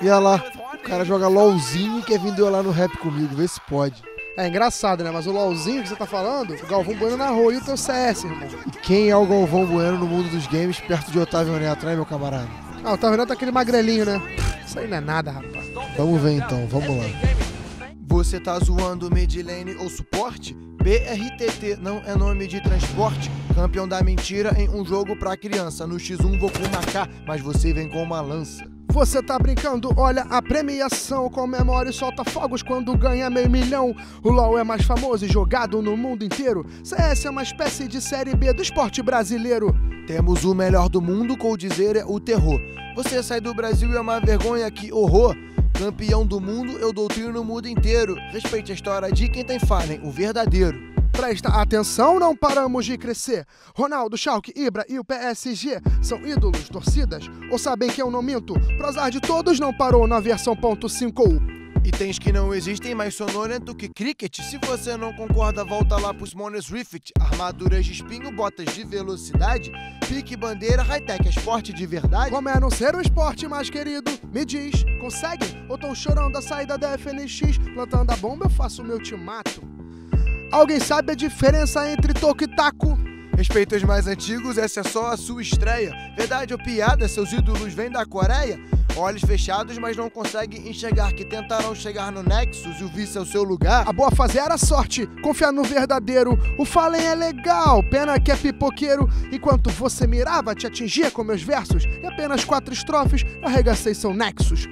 E olha lá, o cara joga LOLzinho e quer vir duelar no rap comigo, vê se pode. É engraçado, né? Mas o LOLzinho que você tá falando, o Galvão Bueno narrou e o teu CS, irmão. E quem é o Galvão Bueno no mundo dos games perto de Otávio Neto, né, meu camarada? Ah, o Otávio Neto é aquele magrelinho, né? Isso aí não é nada, rapaz. Vamos ver então, vamos lá. Você tá zoando midlane ou suporte? BRTT não é nome de transporte. Campeão da mentira em um jogo pra criança. No X1 vou com uma K, mas você vem com uma lança. Você tá brincando, olha a premiação. Comemora e solta fogos quando ganha meio milhão. O LoL é mais famoso e jogado no mundo inteiro. CS é uma espécie de série B do esporte brasileiro. Temos o melhor do mundo, com dizer é o terror. Você sai do Brasil é uma vergonha, que horror. Campeão do mundo, eu doutrino o mundo inteiro. Respeite a história de quem tem Fallen, o verdadeiro. Presta atenção, não paramos de crescer. Ronaldo, Schalke, Ibra e o PSG são ídolos, torcidas. Ou sabem que eu não minto? Prozar de todos não parou na versão ponto .5. Itens que não existem mais sonolento que cricket. Se você não concorda, volta lá pros Moners Rift. Armaduras de espinho, botas de velocidade. Pique bandeira, high-tech, esporte de verdade. Como é não ser o esporte mais querido? Me diz, consegue? Ou tão chorando a saída da FNX? Plantando a bomba, eu faço o meu te mato. Alguém sabe a diferença entre toco e taco? Respeito aos mais antigos, essa é só a sua estreia. Verdade ou piada, seus ídolos vêm da Coreia? Olhos fechados, mas não conseguem enxergar que tentaram chegar no Nexus e o vice é o seu lugar. A boa fase era sorte, confiar no verdadeiro. O Fallen é legal, pena que é pipoqueiro. Enquanto você mirava, te atingia com meus versos. E apenas quatro estrofes, arregacei seu Nexus.